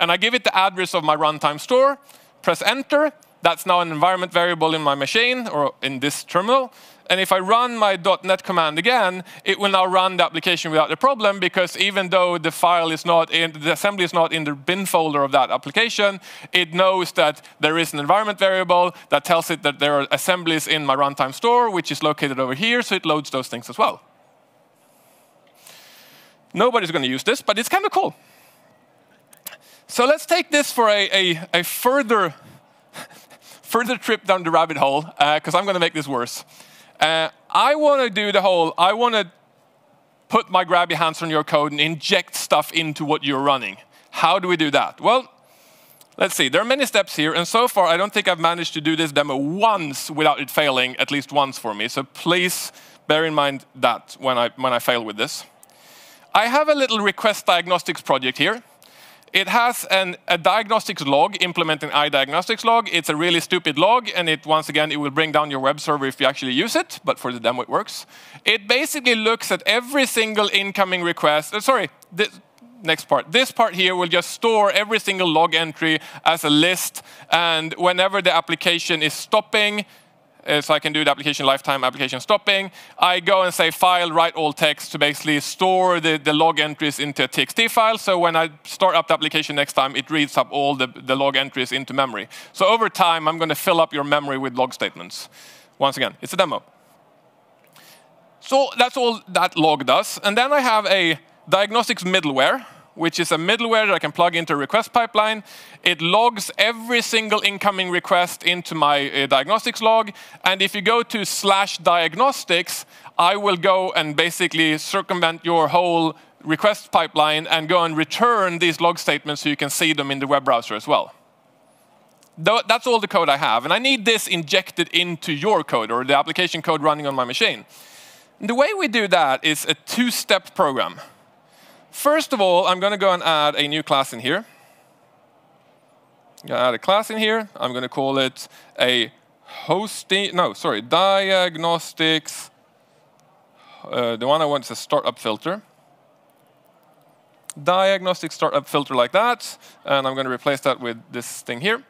and I give it the address of my runtime store, press enter. That's now an environment variable in my machine or in this terminal. And if I run my .NET command again, it will now run the application without a problem because even though the file is not in, the assembly is not in the bin folder of that application, it knows that there is an environment variable that tells it that there are assemblies in my runtime store, which is located over here, so it loads those things as well. Nobody's going to use this, but it's kind of cool. So let's take this for a, a, a further, further trip down the rabbit hole, because uh, I'm going to make this worse. Uh, I want to do the whole, I want to put my grabby hands on your code and inject stuff into what you're running. How do we do that? Well, let's see. There are many steps here, and so far I don't think I've managed to do this demo once without it failing, at least once for me. So please bear in mind that when I, when I fail with this. I have a little request diagnostics project here. It has an, a diagnostics log implementing iDiagnostics log. It's a really stupid log, and it once again, it will bring down your web server if you actually use it, but for the demo it works. It basically looks at every single incoming request. Uh, sorry, this, next part. This part here will just store every single log entry as a list, and whenever the application is stopping, so I can do the application lifetime application stopping. I go and say file write all text to basically store the, the log entries into a TXT file. So when I start up the application next time, it reads up all the, the log entries into memory. So over time, I'm going to fill up your memory with log statements. Once again, it's a demo. So that's all that log does. And then I have a diagnostics middleware which is a middleware that I can plug into a request pipeline. It logs every single incoming request into my uh, diagnostics log. And if you go to slash diagnostics, I will go and basically circumvent your whole request pipeline and go and return these log statements so you can see them in the web browser as well. That's all the code I have. And I need this injected into your code or the application code running on my machine. And the way we do that is a two-step program. First of all, I'm going to go and add a new class in here. I'm going to add a class in here. I'm going to call it a hosting, no, sorry, diagnostics. Uh, the one I want is a startup filter. Diagnostic startup filter like that. And I'm going to replace that with this thing here.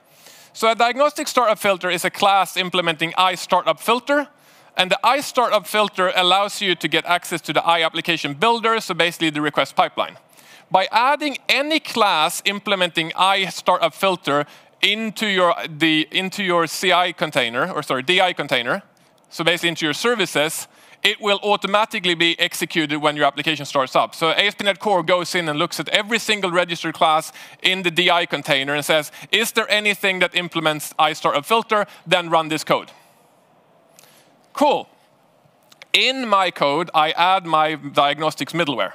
So a diagnostic startup filter is a class implementing iStartupFilter. And the iStartup filter allows you to get access to the iApplication builder, so basically the request pipeline. By adding any class implementing iStartup filter into your, the, into your CI container, or sorry, DI container, so basically into your services, it will automatically be executed when your application starts up. So ASP.NET Core goes in and looks at every single registered class in the DI container and says, is there anything that implements iStartup filter? Then run this code. Cool. In my code, I add my diagnostics middleware.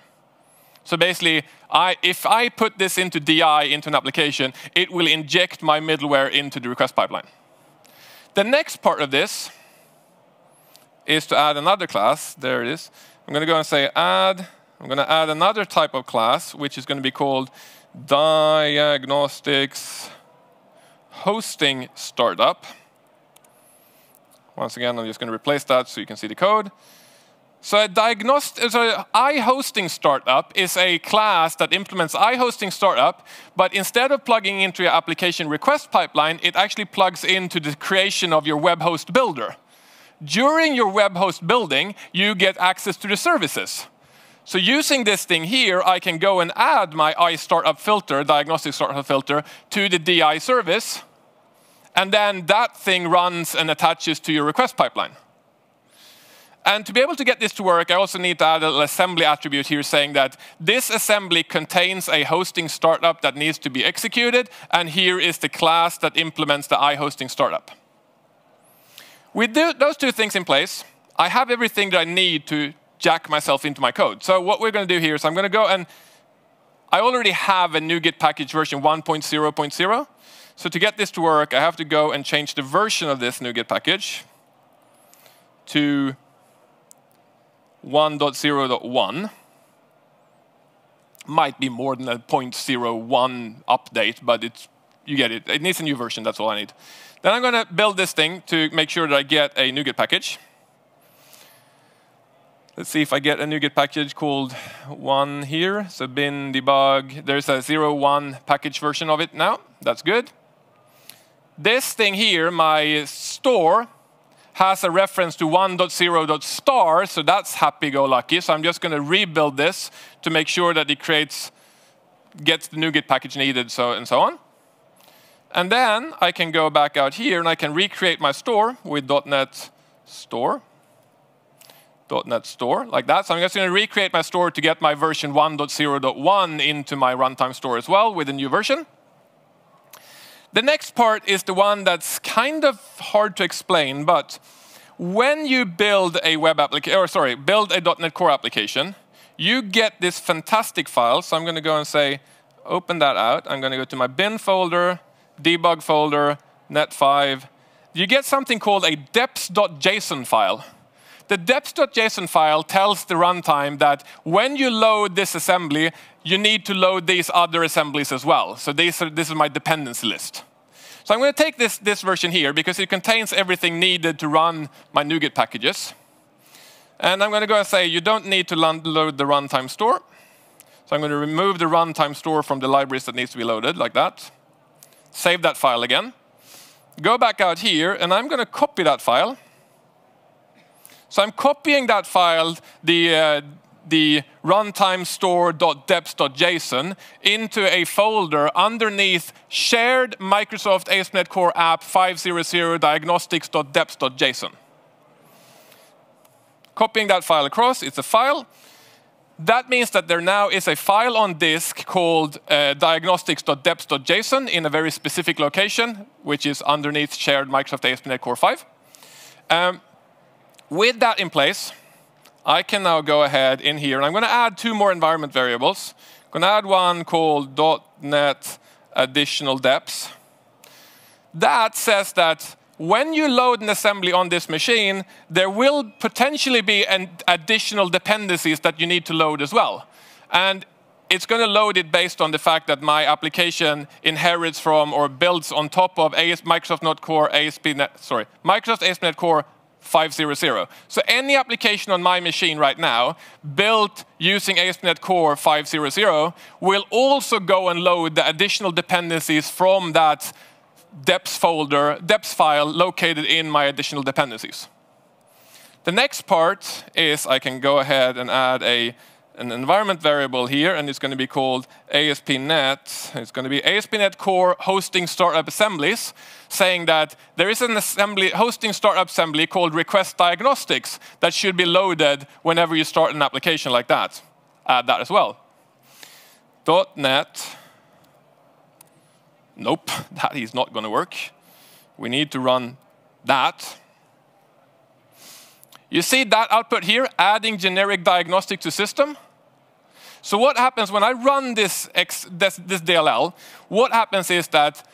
So basically, I, if I put this into DI, into an application, it will inject my middleware into the request pipeline. The next part of this is to add another class. There it is. I'm going to go and say add. I'm going to add another type of class, which is going to be called diagnostics hosting startup. Once again, I'm just going to replace that so you can see the code. So a diagnostic, so iHosting Startup is a class that implements iHosting Startup, but instead of plugging into your application request pipeline, it actually plugs into the creation of your web host builder. During your web host building, you get access to the services. So using this thing here, I can go and add my iStartup filter, diagnostic startup filter, to the DI service and then that thing runs and attaches to your request pipeline. And to be able to get this to work, I also need to add an assembly attribute here saying that this assembly contains a hosting startup that needs to be executed, and here is the class that implements the iHosting startup. With those two things in place, I have everything that I need to jack myself into my code. So what we're going to do here is I'm going to go and I already have a NuGet package version 1.0.0. So to get this to work, I have to go and change the version of this NuGet package to 1.0.1. Might be more than a 0.01 update, but it's, you get it. It needs a new version, that's all I need. Then I'm going to build this thing to make sure that I get a NuGet package. Let's see if I get a NuGet package called one here. So bin debug. There's a 0.1 package version of it now. That's good. This thing here, my store, has a reference to 1.0.star, so that's happy-go-lucky. So I'm just going to rebuild this to make sure that it creates, gets the NuGet package needed, so and so on. And then I can go back out here and I can recreate my store with .NET Store. .NET Store, like that. So I'm just going to recreate my store to get my version 1.0.1 into my runtime store as well with a new version. The next part is the one that's kind of hard to explain, but when you build a web application, or sorry, build a .NET Core application, you get this fantastic file. So I'm going to go and say, open that out. I'm going to go to my bin folder, debug folder, net5. You get something called a deps.json file. The deps.json file tells the runtime that when you load this assembly, you need to load these other assemblies as well. So these are, this is my dependency list. So I'm going to take this, this version here because it contains everything needed to run my NuGet packages. And I'm going to go and say you don't need to load the runtime store. So I'm going to remove the runtime store from the libraries that needs to be loaded, like that. Save that file again. Go back out here, and I'm going to copy that file. So I'm copying that file, the, uh, the runtime store.deps.json, into a folder underneath shared Microsoft ASP.NET Core app 500 diagnostics.deps.json. Copying that file across, it's a file. That means that there now is a file on disk called uh, diagnostics.deps.json in a very specific location, which is underneath shared Microsoft ASP.NET Core 5. Um, with that in place, I can now go ahead in here, and I'm going to add two more environment variables. I'm going to add one called .NET additional deps. That says that when you load an assembly on this machine, there will potentially be an additional dependencies that you need to load as well. And it's going to load it based on the fact that my application inherits from or builds on top of AS, Microsoft .NET Core ASP.NET, sorry, Microsoft ASP.NET Core 500. So any application on my machine right now built using ASP.NET Core 500 will also go and load the additional dependencies from that deps folder, deps file located in my additional dependencies. The next part is I can go ahead and add a an environment variable here, and it's going to be called ASP.NET. It's going to be ASP.NET Core hosting startup assemblies, saying that there is an assembly, hosting startup assembly called request diagnostics that should be loaded whenever you start an application like that. Add that as well. .NET. Nope, that is not going to work. We need to run that. You see that output here, adding generic diagnostic to system? So what happens when I run this, X, this, this DLL, what happens is that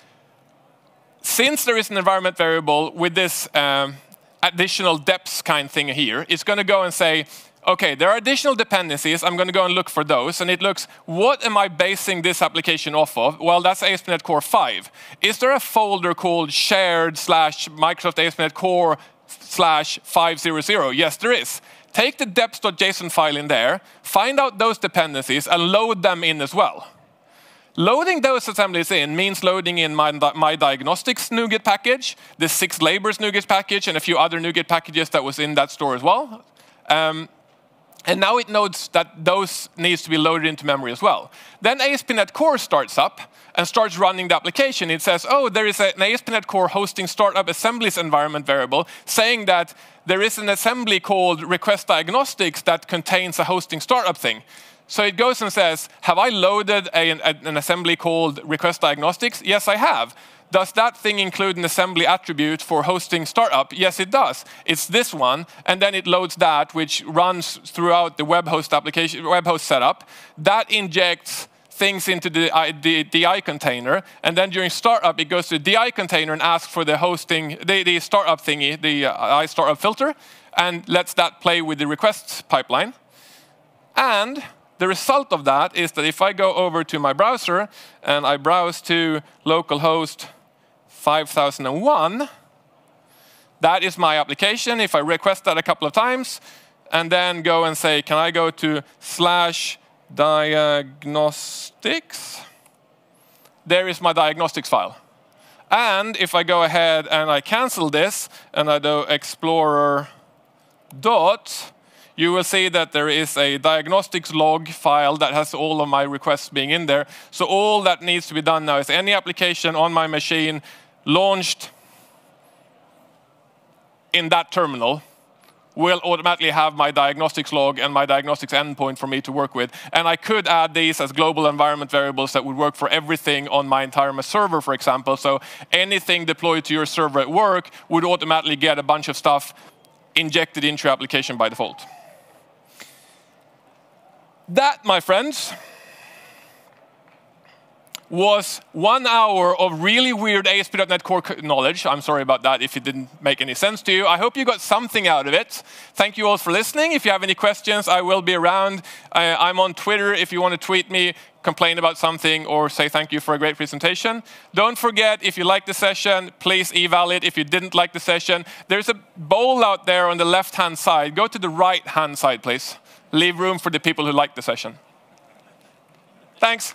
since there is an environment variable with this um, additional deps kind thing here, it's going to go and say, okay, there are additional dependencies. I'm going to go and look for those. And it looks, what am I basing this application off of? Well, that's ASP.NET Core 5. Is there a folder called shared slash Microsoft ASP.NET Core slash 500? Yes, there is take the deps.json file in there, find out those dependencies, and load them in as well. Loading those assemblies in means loading in my, my diagnostics NuGet package, the six labors NuGet package, and a few other NuGet packages that was in that store as well. Um, and now it knows that those needs to be loaded into memory as well. Then ASP.NET Core starts up and starts running the application. It says, oh, there is an ASP.NET Core hosting startup assemblies environment variable saying that there is an assembly called request diagnostics that contains a hosting startup thing. So it goes and says, have I loaded a, an assembly called request diagnostics? Yes, I have. Does that thing include an assembly attribute for hosting startup? Yes, it does. It's this one, and then it loads that, which runs throughout the web host application, web host setup. That injects things into the, the, DI container, and then during startup, it goes to the DI container and asks for the hosting, the, the startup thingy, the uh, iStartup filter, and lets that play with the request pipeline. And the result of that is that if I go over to my browser and I browse to localhost 5001, that is my application. If I request that a couple of times, and then go and say, can I go to slash diagnostics? There is my diagnostics file. And if I go ahead and I cancel this, and I do explorer dot, you will see that there is a diagnostics log file that has all of my requests being in there. So all that needs to be done now is any application on my machine launched in that terminal will automatically have my diagnostics log and my diagnostics endpoint for me to work with. And I could add these as global environment variables that would work for everything on my entire server, for example. So anything deployed to your server at work would automatically get a bunch of stuff injected into your application by default. That, my friends, was one hour of really weird ASP.NET Core knowledge. I'm sorry about that if it didn't make any sense to you. I hope you got something out of it. Thank you all for listening. If you have any questions, I will be around. I'm on Twitter if you want to tweet me, complain about something, or say thank you for a great presentation. Don't forget, if you like the session, please eval it. If you didn't like the session, there's a bowl out there on the left-hand side. Go to the right-hand side, please leave room for the people who like the session. Thanks.